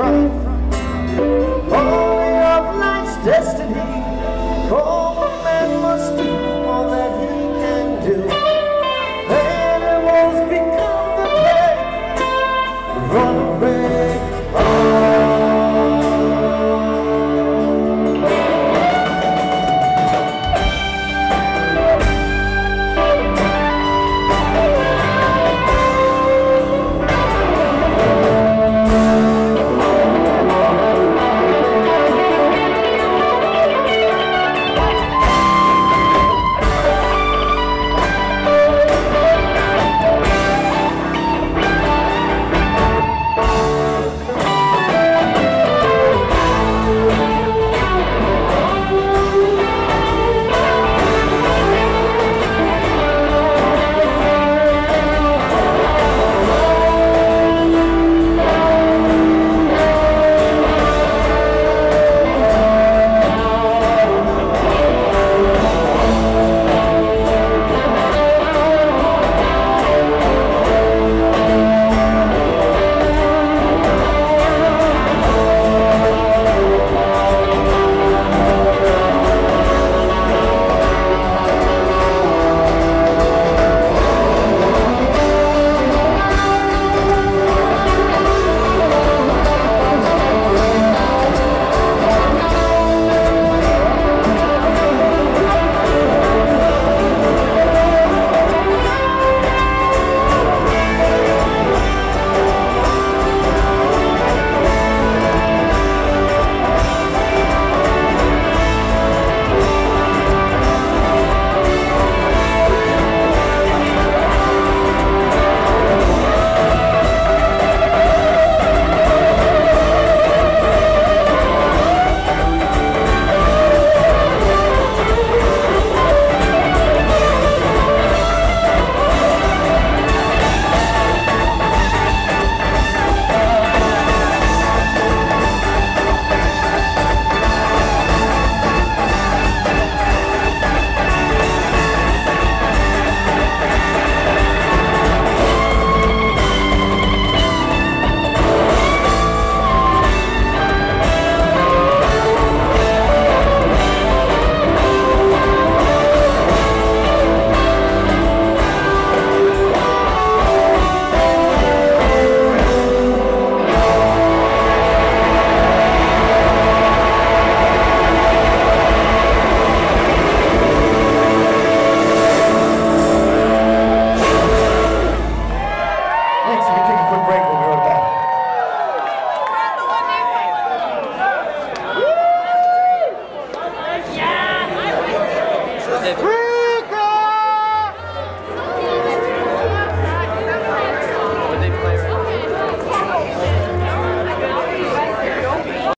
strife, only of life's destiny. Oh, man must